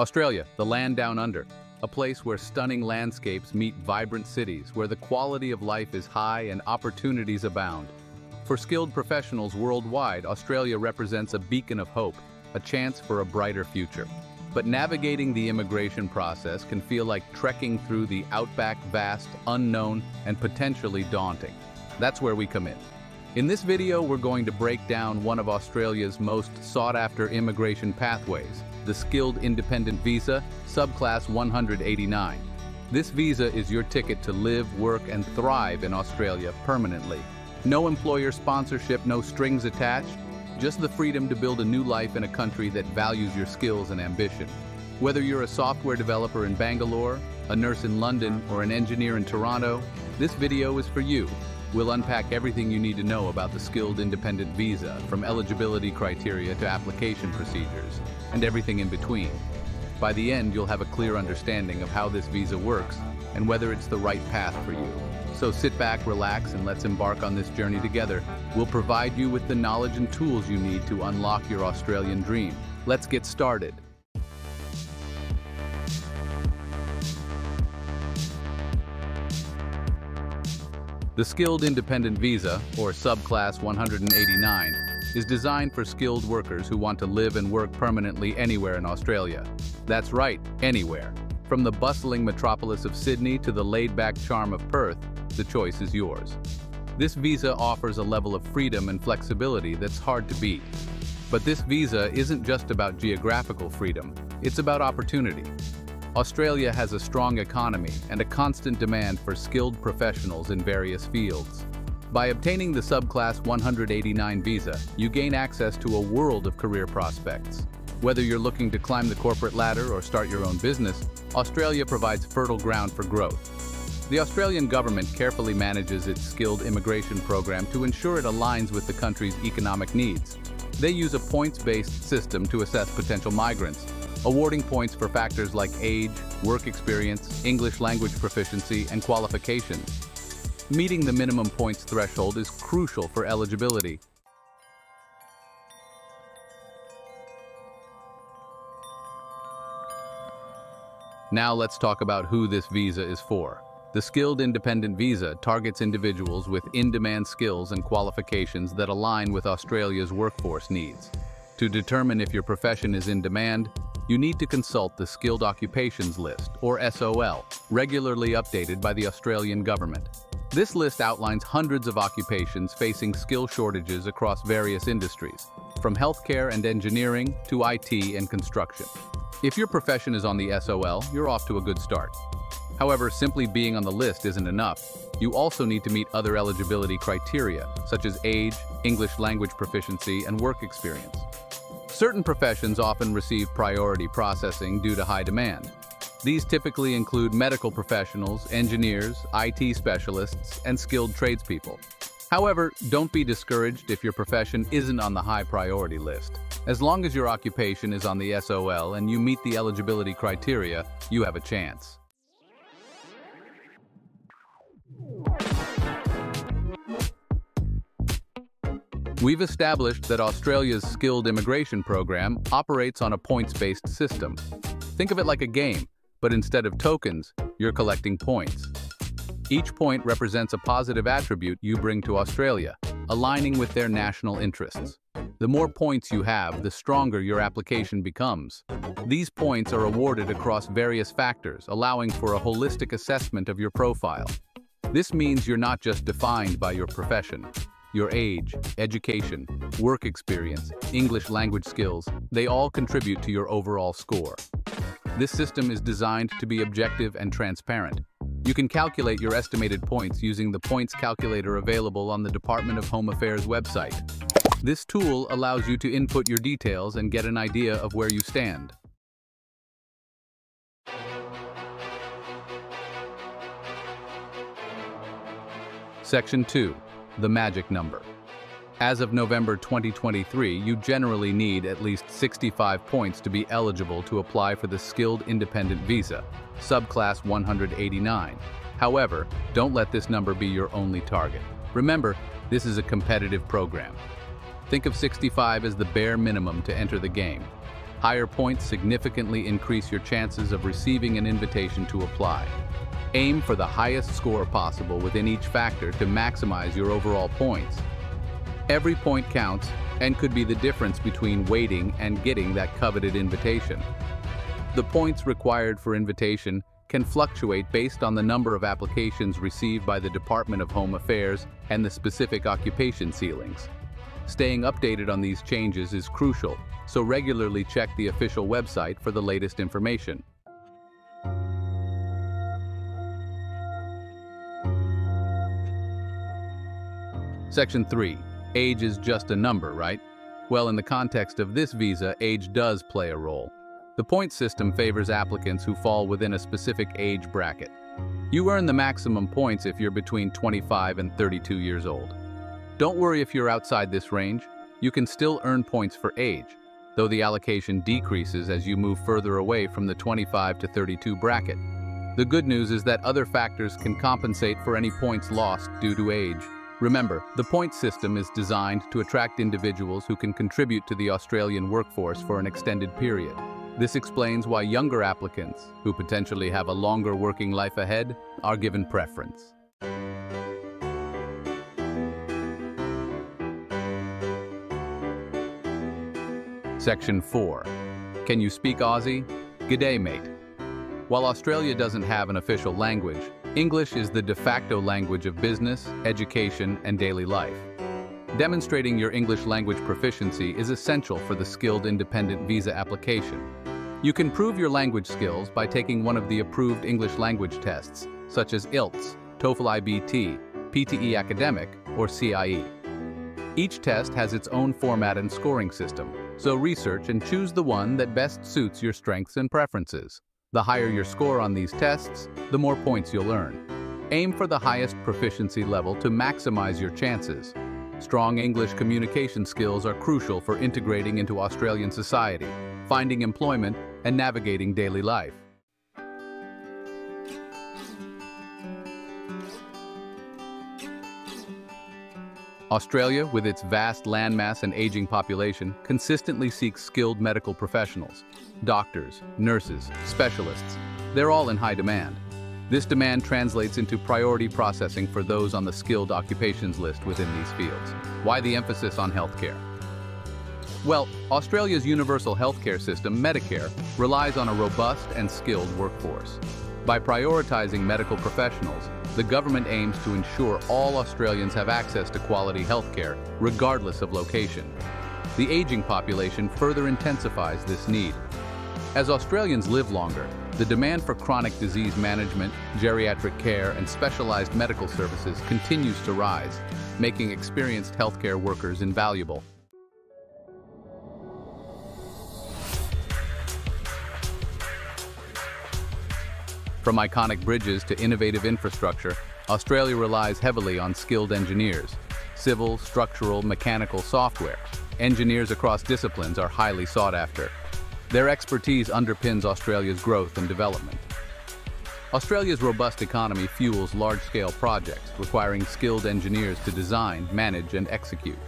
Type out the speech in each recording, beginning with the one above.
Australia, the land down under, a place where stunning landscapes meet vibrant cities, where the quality of life is high and opportunities abound. For skilled professionals worldwide, Australia represents a beacon of hope, a chance for a brighter future. But navigating the immigration process can feel like trekking through the outback vast, unknown, and potentially daunting. That's where we come in. In this video, we're going to break down one of Australia's most sought-after immigration pathways, the Skilled Independent Visa, Subclass 189. This visa is your ticket to live, work, and thrive in Australia permanently. No employer sponsorship, no strings attached, just the freedom to build a new life in a country that values your skills and ambition. Whether you're a software developer in Bangalore, a nurse in London, or an engineer in Toronto, this video is for you. We'll unpack everything you need to know about the Skilled Independent Visa, from eligibility criteria to application procedures, and everything in between. By the end, you'll have a clear understanding of how this visa works and whether it's the right path for you. So sit back, relax, and let's embark on this journey together. We'll provide you with the knowledge and tools you need to unlock your Australian dream. Let's get started. The Skilled Independent Visa, or Subclass 189, is designed for skilled workers who want to live and work permanently anywhere in Australia. That's right, anywhere. From the bustling metropolis of Sydney to the laid-back charm of Perth, the choice is yours. This visa offers a level of freedom and flexibility that's hard to beat. But this visa isn't just about geographical freedom, it's about opportunity. Australia has a strong economy and a constant demand for skilled professionals in various fields. By obtaining the subclass 189 visa, you gain access to a world of career prospects. Whether you're looking to climb the corporate ladder or start your own business, Australia provides fertile ground for growth. The Australian government carefully manages its skilled immigration program to ensure it aligns with the country's economic needs. They use a points-based system to assess potential migrants, awarding points for factors like age, work experience, English language proficiency, and qualifications. Meeting the minimum points threshold is crucial for eligibility. Now let's talk about who this visa is for. The Skilled Independent Visa targets individuals with in-demand skills and qualifications that align with Australia's workforce needs. To determine if your profession is in demand, you need to consult the Skilled Occupations List, or SOL, regularly updated by the Australian government. This list outlines hundreds of occupations facing skill shortages across various industries, from healthcare and engineering to IT and construction. If your profession is on the SOL, you're off to a good start. However, simply being on the list isn't enough. You also need to meet other eligibility criteria, such as age, English language proficiency, and work experience. Certain professions often receive priority processing due to high demand. These typically include medical professionals, engineers, IT specialists, and skilled tradespeople. However, don't be discouraged if your profession isn't on the high priority list. As long as your occupation is on the SOL and you meet the eligibility criteria, you have a chance. We've established that Australia's skilled immigration program operates on a points-based system. Think of it like a game, but instead of tokens, you're collecting points. Each point represents a positive attribute you bring to Australia, aligning with their national interests. The more points you have, the stronger your application becomes. These points are awarded across various factors, allowing for a holistic assessment of your profile. This means you're not just defined by your profession. Your age, education, work experience, English language skills, they all contribute to your overall score. This system is designed to be objective and transparent. You can calculate your estimated points using the points calculator available on the Department of Home Affairs website. This tool allows you to input your details and get an idea of where you stand. Section 2 the magic number. As of November 2023, you generally need at least 65 points to be eligible to apply for the Skilled Independent Visa, subclass 189. However, don't let this number be your only target. Remember, this is a competitive program. Think of 65 as the bare minimum to enter the game. Higher points significantly increase your chances of receiving an invitation to apply. Aim for the highest score possible within each factor to maximize your overall points. Every point counts and could be the difference between waiting and getting that coveted invitation. The points required for invitation can fluctuate based on the number of applications received by the Department of Home Affairs and the specific occupation ceilings. Staying updated on these changes is crucial, so regularly check the official website for the latest information. Section 3. Age is just a number, right? Well, in the context of this visa, age does play a role. The point system favors applicants who fall within a specific age bracket. You earn the maximum points if you're between 25 and 32 years old. Don't worry if you're outside this range, you can still earn points for age, though the allocation decreases as you move further away from the 25 to 32 bracket. The good news is that other factors can compensate for any points lost due to age. Remember, the point system is designed to attract individuals who can contribute to the Australian workforce for an extended period. This explains why younger applicants, who potentially have a longer working life ahead, are given preference. Section 4. Can you speak Aussie? G'day, mate. While Australia doesn't have an official language, English is the de facto language of business, education, and daily life. Demonstrating your English language proficiency is essential for the skilled independent visa application. You can prove your language skills by taking one of the approved English language tests, such as IELTS, TOEFL IBT, PTE Academic, or CIE. Each test has its own format and scoring system, so research and choose the one that best suits your strengths and preferences. The higher your score on these tests, the more points you'll earn. Aim for the highest proficiency level to maximize your chances. Strong English communication skills are crucial for integrating into Australian society, finding employment, and navigating daily life. Australia, with its vast landmass and aging population, consistently seeks skilled medical professionals. Doctors, nurses, specialists, they're all in high demand. This demand translates into priority processing for those on the skilled occupations list within these fields. Why the emphasis on healthcare? Well, Australia's universal healthcare system, Medicare, relies on a robust and skilled workforce. By prioritizing medical professionals, the government aims to ensure all Australians have access to quality healthcare, regardless of location. The aging population further intensifies this need. As Australians live longer, the demand for chronic disease management, geriatric care, and specialized medical services continues to rise, making experienced healthcare workers invaluable. From iconic bridges to innovative infrastructure, Australia relies heavily on skilled engineers. Civil, structural, mechanical software. Engineers across disciplines are highly sought after. Their expertise underpins Australia's growth and development. Australia's robust economy fuels large-scale projects, requiring skilled engineers to design, manage, and execute.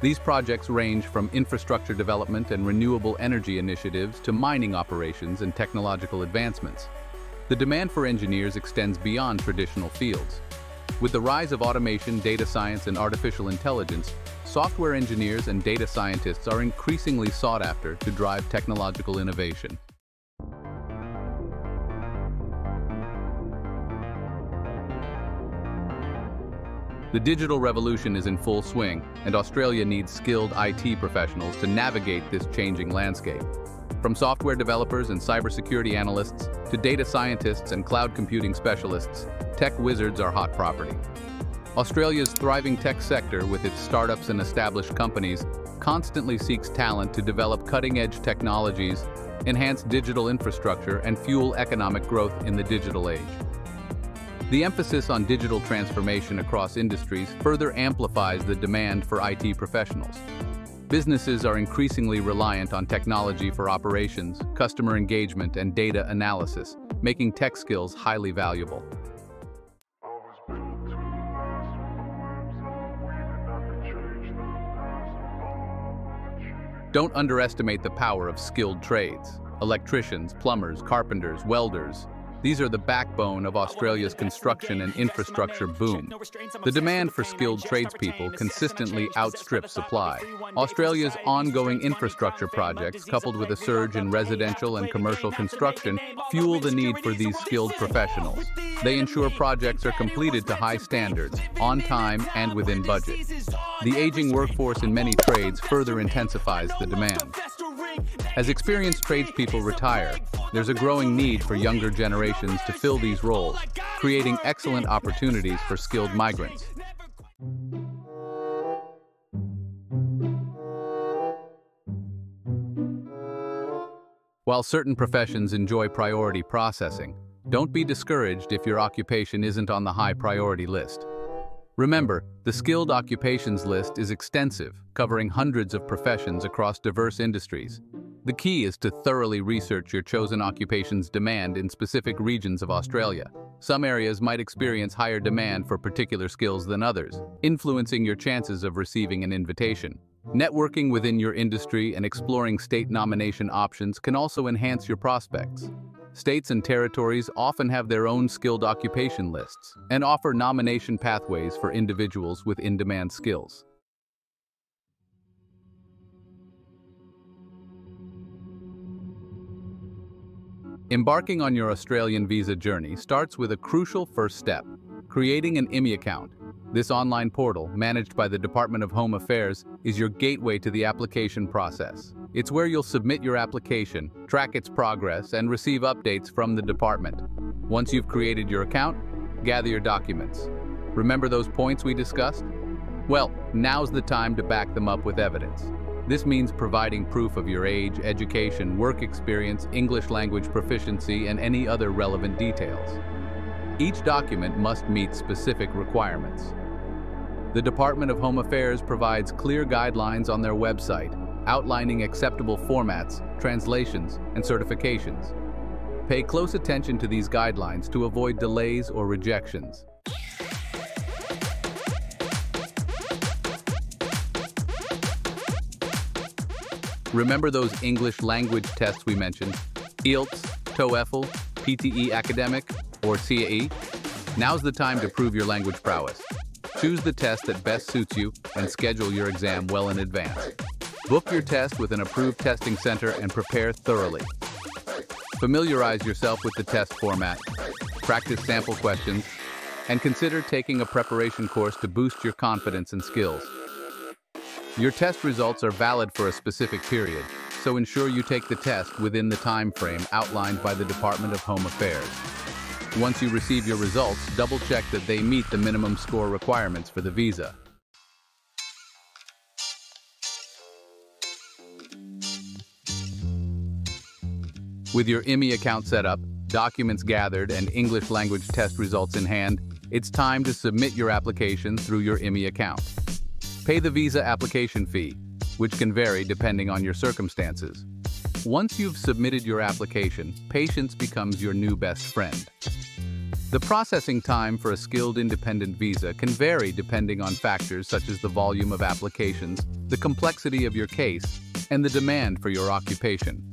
These projects range from infrastructure development and renewable energy initiatives to mining operations and technological advancements. The demand for engineers extends beyond traditional fields. With the rise of automation, data science, and artificial intelligence, software engineers and data scientists are increasingly sought after to drive technological innovation. The digital revolution is in full swing, and Australia needs skilled IT professionals to navigate this changing landscape. From software developers and cybersecurity analysts to data scientists and cloud computing specialists, tech wizards are hot property. Australia's thriving tech sector, with its startups and established companies, constantly seeks talent to develop cutting-edge technologies, enhance digital infrastructure, and fuel economic growth in the digital age. The emphasis on digital transformation across industries further amplifies the demand for IT professionals. Businesses are increasingly reliant on technology for operations, customer engagement, and data analysis, making tech skills highly valuable. Don't underestimate the power of skilled trades. Electricians, plumbers, carpenters, welders, these are the backbone of Australia's construction and infrastructure boom. The demand for skilled tradespeople consistently outstrips supply. Australia's ongoing infrastructure projects, coupled with a surge in residential and commercial construction, fuel the need for these skilled professionals. They ensure projects are completed to high standards, on time and within budget. The aging workforce in many trades further intensifies the demand. As experienced tradespeople retire, there's a growing need for younger generations to fill these roles, creating excellent opportunities for skilled migrants. While certain professions enjoy priority processing, don't be discouraged if your occupation isn't on the high priority list. Remember, the skilled occupations list is extensive, covering hundreds of professions across diverse industries. The key is to thoroughly research your chosen occupation's demand in specific regions of Australia. Some areas might experience higher demand for particular skills than others, influencing your chances of receiving an invitation. Networking within your industry and exploring state nomination options can also enhance your prospects. States and territories often have their own skilled occupation lists and offer nomination pathways for individuals with in-demand skills. Embarking on your Australian visa journey starts with a crucial first step, creating an IMI account. This online portal, managed by the Department of Home Affairs, is your gateway to the application process. It's where you'll submit your application, track its progress, and receive updates from the department. Once you've created your account, gather your documents. Remember those points we discussed? Well, now's the time to back them up with evidence. This means providing proof of your age, education, work experience, English language proficiency, and any other relevant details. Each document must meet specific requirements. The Department of Home Affairs provides clear guidelines on their website outlining acceptable formats, translations, and certifications. Pay close attention to these guidelines to avoid delays or rejections. Remember those English language tests we mentioned? IELTS, TOEFL, PTE Academic, or CAE? Now's the time to prove your language prowess. Choose the test that best suits you and schedule your exam well in advance. Book your test with an approved testing center and prepare thoroughly. Familiarize yourself with the test format, practice sample questions, and consider taking a preparation course to boost your confidence and skills. Your test results are valid for a specific period, so ensure you take the test within the time frame outlined by the Department of Home Affairs. Once you receive your results, double-check that they meet the minimum score requirements for the visa. With your IMI account set up, documents gathered, and English language test results in hand, it's time to submit your application through your IMI account. Pay the visa application fee, which can vary depending on your circumstances. Once you've submitted your application, patience becomes your new best friend. The processing time for a skilled independent visa can vary depending on factors such as the volume of applications, the complexity of your case, and the demand for your occupation.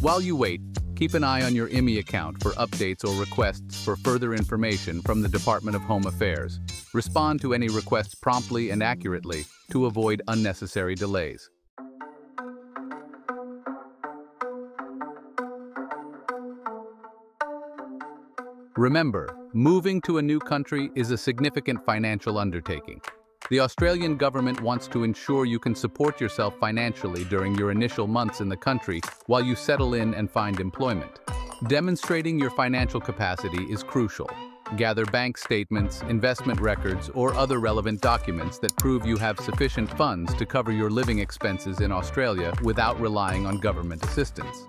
While you wait, keep an eye on your IMI account for updates or requests for further information from the Department of Home Affairs. Respond to any requests promptly and accurately to avoid unnecessary delays. Remember, moving to a new country is a significant financial undertaking. The Australian government wants to ensure you can support yourself financially during your initial months in the country while you settle in and find employment. Demonstrating your financial capacity is crucial. Gather bank statements, investment records, or other relevant documents that prove you have sufficient funds to cover your living expenses in Australia without relying on government assistance.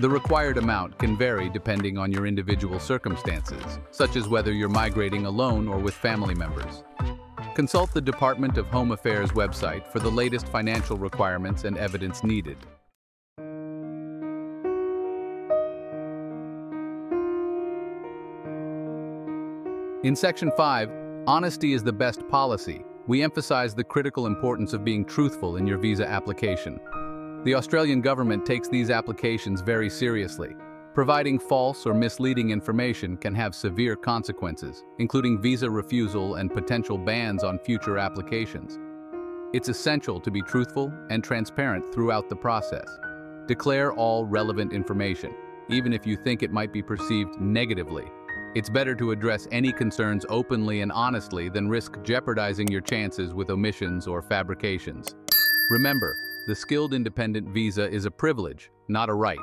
The required amount can vary depending on your individual circumstances, such as whether you're migrating alone or with family members. Consult the Department of Home Affairs website for the latest financial requirements and evidence needed. In Section 5, Honesty is the best policy. We emphasize the critical importance of being truthful in your visa application. The Australian government takes these applications very seriously. Providing false or misleading information can have severe consequences, including visa refusal and potential bans on future applications. It's essential to be truthful and transparent throughout the process. Declare all relevant information, even if you think it might be perceived negatively. It's better to address any concerns openly and honestly than risk jeopardizing your chances with omissions or fabrications. Remember, the skilled independent visa is a privilege, not a right.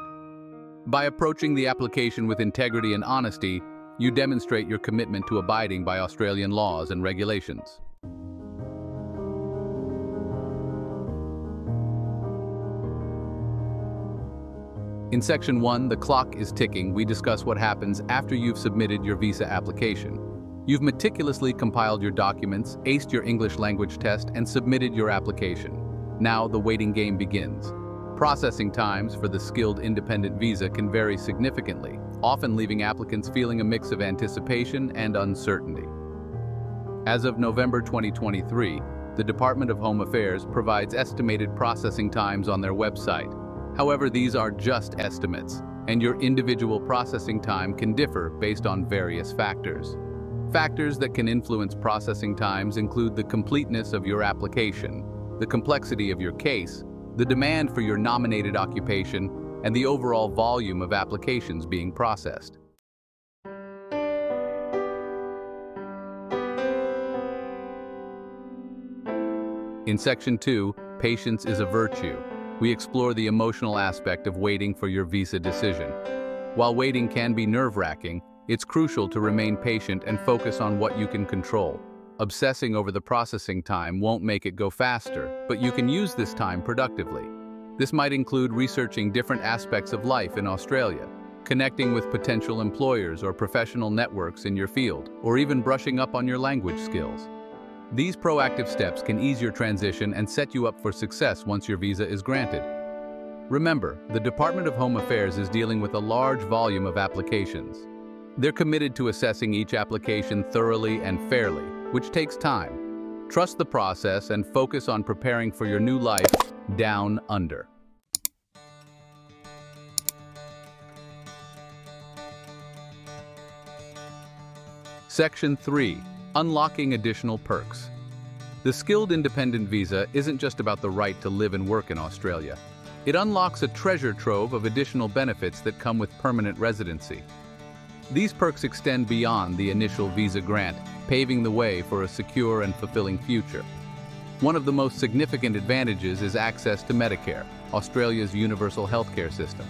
By approaching the application with integrity and honesty, you demonstrate your commitment to abiding by Australian laws and regulations. In Section 1, The Clock is Ticking, we discuss what happens after you've submitted your visa application. You've meticulously compiled your documents, aced your English language test, and submitted your application. Now the waiting game begins. Processing times for the skilled independent visa can vary significantly, often leaving applicants feeling a mix of anticipation and uncertainty. As of November 2023, the Department of Home Affairs provides estimated processing times on their website, However, these are just estimates, and your individual processing time can differ based on various factors. Factors that can influence processing times include the completeness of your application, the complexity of your case, the demand for your nominated occupation, and the overall volume of applications being processed. In Section 2, Patience is a Virtue, we explore the emotional aspect of waiting for your visa decision. While waiting can be nerve-wracking, it's crucial to remain patient and focus on what you can control. Obsessing over the processing time won't make it go faster, but you can use this time productively. This might include researching different aspects of life in Australia, connecting with potential employers or professional networks in your field, or even brushing up on your language skills. These proactive steps can ease your transition and set you up for success once your visa is granted. Remember, the Department of Home Affairs is dealing with a large volume of applications. They're committed to assessing each application thoroughly and fairly, which takes time. Trust the process and focus on preparing for your new life down under. Section 3 Unlocking additional perks. The Skilled Independent Visa isn't just about the right to live and work in Australia. It unlocks a treasure trove of additional benefits that come with permanent residency. These perks extend beyond the initial visa grant, paving the way for a secure and fulfilling future. One of the most significant advantages is access to Medicare, Australia's universal healthcare system.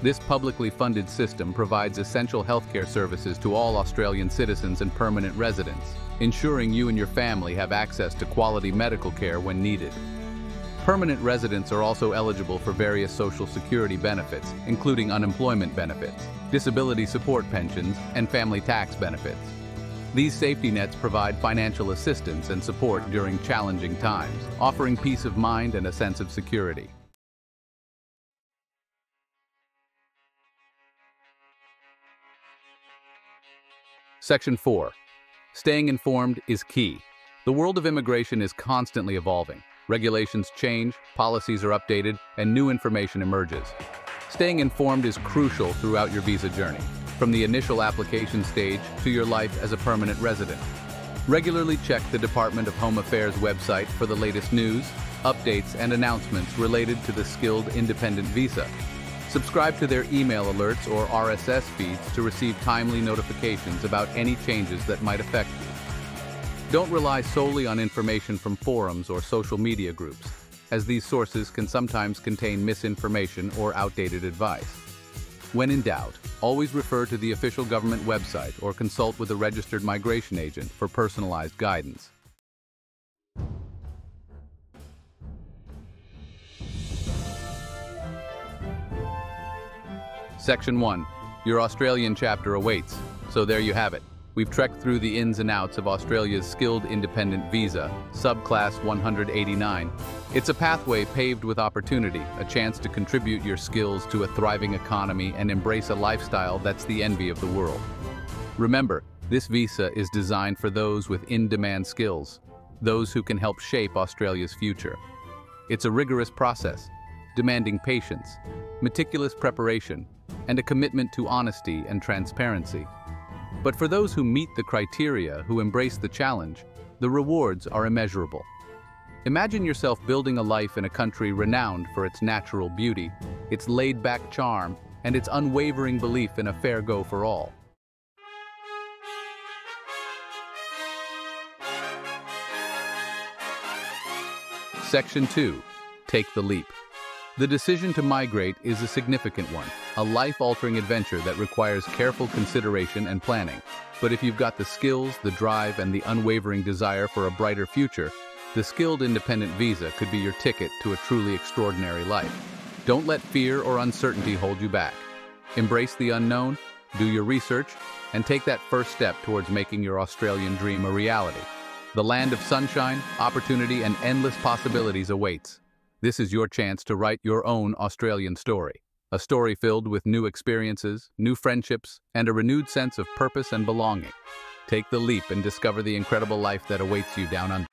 This publicly funded system provides essential healthcare services to all Australian citizens and permanent residents, ensuring you and your family have access to quality medical care when needed. Permanent residents are also eligible for various social security benefits, including unemployment benefits, disability support pensions, and family tax benefits. These safety nets provide financial assistance and support during challenging times, offering peace of mind and a sense of security. Section 4. Staying informed is key. The world of immigration is constantly evolving. Regulations change, policies are updated, and new information emerges. Staying informed is crucial throughout your visa journey, from the initial application stage to your life as a permanent resident. Regularly check the Department of Home Affairs website for the latest news, updates, and announcements related to the skilled independent visa Subscribe to their email alerts or RSS feeds to receive timely notifications about any changes that might affect you. Don't rely solely on information from forums or social media groups, as these sources can sometimes contain misinformation or outdated advice. When in doubt, always refer to the official government website or consult with a registered migration agent for personalized guidance. Section 1. Your Australian chapter awaits. So there you have it. We've trekked through the ins and outs of Australia's skilled independent visa, subclass 189. It's a pathway paved with opportunity, a chance to contribute your skills to a thriving economy and embrace a lifestyle that's the envy of the world. Remember, this visa is designed for those with in-demand skills, those who can help shape Australia's future. It's a rigorous process, demanding patience, meticulous preparation, and a commitment to honesty and transparency. But for those who meet the criteria, who embrace the challenge, the rewards are immeasurable. Imagine yourself building a life in a country renowned for its natural beauty, its laid-back charm, and its unwavering belief in a fair go for all. Section 2. Take the leap. The decision to migrate is a significant one, a life-altering adventure that requires careful consideration and planning. But if you've got the skills, the drive, and the unwavering desire for a brighter future, the Skilled Independent Visa could be your ticket to a truly extraordinary life. Don't let fear or uncertainty hold you back. Embrace the unknown, do your research, and take that first step towards making your Australian dream a reality. The land of sunshine, opportunity, and endless possibilities awaits. This is your chance to write your own Australian story. A story filled with new experiences, new friendships, and a renewed sense of purpose and belonging. Take the leap and discover the incredible life that awaits you down under.